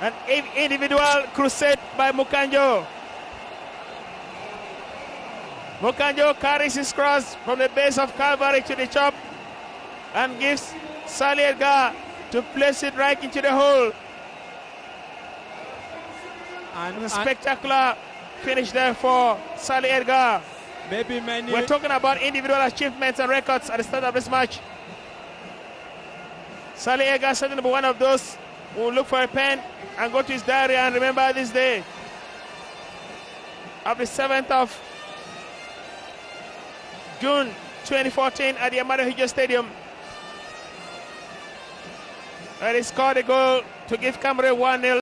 An individual crusade by Moukandjo. Moukandjo carries his cross from the base of Calvary to the top and gives Salli Edgar to place it right into the hole. And a spectacular finish there for Salli Edgar. Maybe many. We're talking about individual achievements and records at the start of this match. Salli Edgar certainly one of those will look for a pen and go to his diary and remember this day of the 7th of June 2014 at the Ahmadou Ahidjo Stadium. And he scored a goal to give Cameroon 1 0.